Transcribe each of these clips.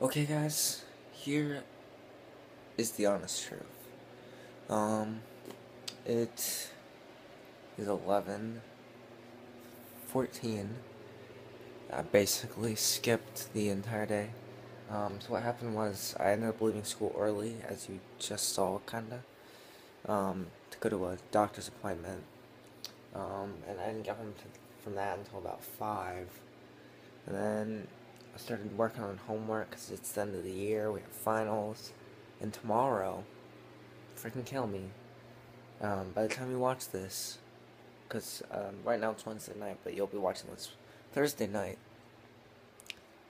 Okay, guys, here is the honest truth. Um, it is 11 14. I basically skipped the entire day. Um, so what happened was I ended up leaving school early, as you just saw, kinda, um, to go to a doctor's appointment. Um, and I didn't get home to, from that until about 5. And then I started working on homework because it's the end of the year. We have finals, and tomorrow, freaking kill me. Um, by the time you watch this, because um, right now it's Wednesday night, but you'll be watching this Thursday night.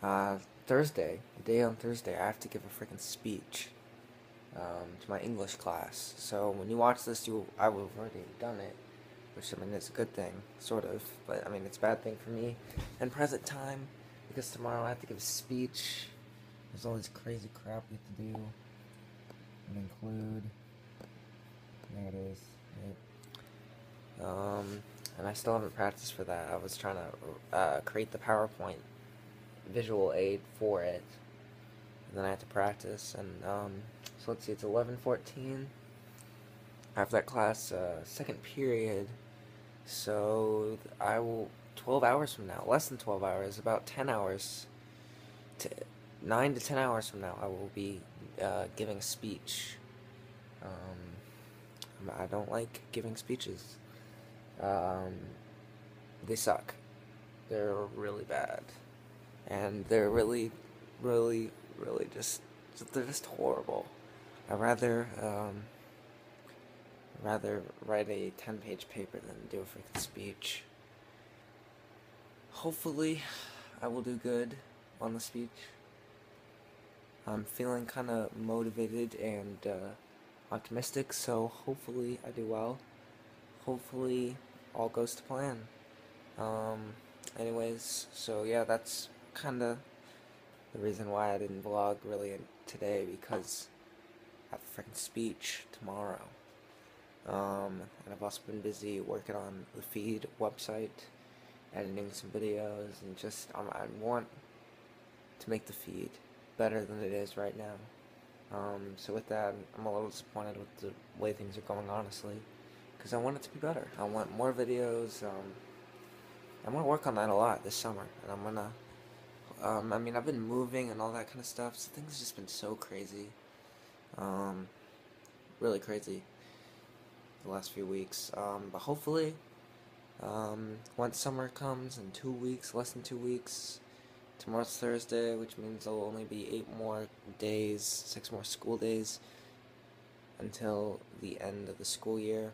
Uh, Thursday, day on Thursday, I have to give a freaking speech um, to my English class. So when you watch this, you I will have already done it, which I mean it's a good thing, sort of. But I mean it's a bad thing for me in present time tomorrow I have to give a speech. There's all this crazy crap we have to do and include. There it is. Right. Um, and I still haven't practiced for that. I was trying to uh, create the PowerPoint visual aid for it, and then I had to practice. And um, so let's see, it's eleven fourteen. I have that class uh, second period, so I will 12 hours from now, less than 12 hours, about 10 hours, to 9 to 10 hours from now, I will be uh, giving a speech. Um, I don't like giving speeches. Um, they suck. They're really bad. And they're really, really, really just, they're just horrible. I'd rather, um, rather write a 10 page paper than do a freaking speech. Hopefully, I will do good on the speech. I'm feeling kind of motivated and uh, optimistic, so hopefully I do well. Hopefully, all goes to plan. Um, anyways, so yeah, that's kind of the reason why I didn't vlog really today because I have a freaking speech tomorrow. Um, and I've also been busy working on the feed website editing some videos and just um, I want to make the feed better than it is right now. Um, so with that, I'm a little disappointed with the way things are going, honestly, because I want it to be better. I want more videos. Um, I'm gonna work on that a lot this summer, and I'm gonna. Um, I mean, I've been moving and all that kind of stuff, so things have just been so crazy. Um, really crazy the last few weeks. Um, but hopefully, um, once summer comes in two weeks, less than two weeks, tomorrow's Thursday, which means there'll only be eight more days, six more school days until the end of the school year.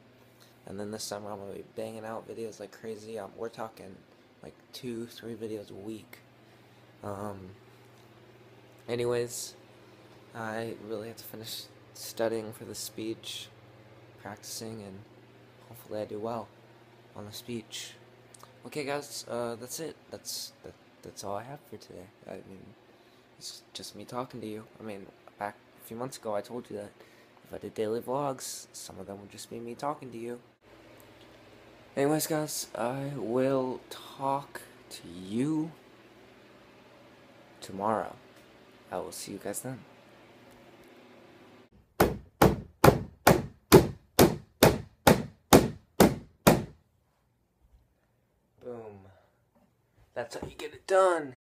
And then this summer I'm gonna be banging out videos like crazy. Um, we're talking like two, three videos a week. Um, anyways, I really have to finish studying for the speech, practicing, and hopefully I do well on the speech. Okay, guys, uh, that's it. That's that, that's all I have for today. I mean, it's just me talking to you. I mean, back a few months ago, I told you that if I did daily vlogs, some of them would just be me talking to you. Anyways, guys, I will talk to you tomorrow. I will see you guys then. That's how you get it done.